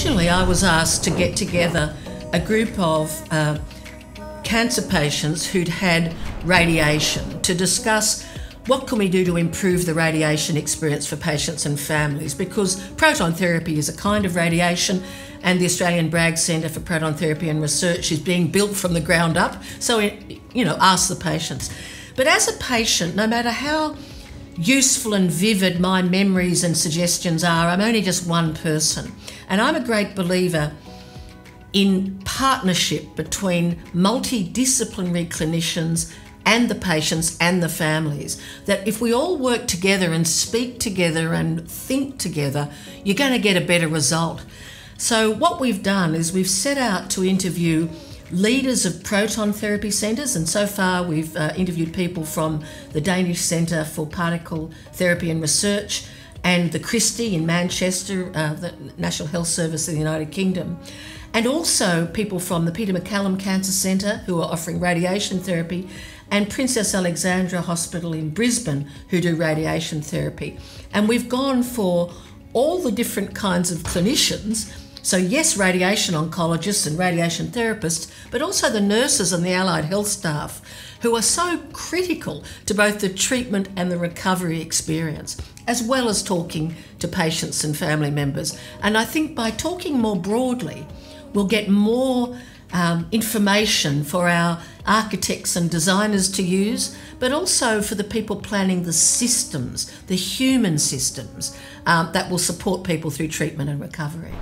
originally I was asked to get together a group of uh, cancer patients who'd had radiation to discuss what can we do to improve the radiation experience for patients and families because proton therapy is a kind of radiation and the Australian Bragg Centre for Proton Therapy and Research is being built from the ground up. So it, you know ask the patients. But as a patient no matter how useful and vivid my memories and suggestions are I'm only just one person and I'm a great believer in partnership between multidisciplinary clinicians and the patients and the families. That if we all work together and speak together and think together, you're going to get a better result. So, what we've done is we've set out to interview leaders of proton therapy centres, and so far we've uh, interviewed people from the Danish Centre for Particle Therapy and Research and the Christie in Manchester, uh, the National Health Service in the United Kingdom and also people from the Peter MacCallum Cancer Centre who are offering radiation therapy, and Princess Alexandra Hospital in Brisbane who do radiation therapy. And we've gone for all the different kinds of clinicians. So, yes, radiation oncologists and radiation therapists, but also the nurses and the allied health staff who are so critical to both the treatment and the recovery experience, as well as talking to patients and family members. And I think by talking more broadly, we'll get more um, information for our architects and designers to use, but also for the people planning the systems, the human systems um, that will support people through treatment and recovery.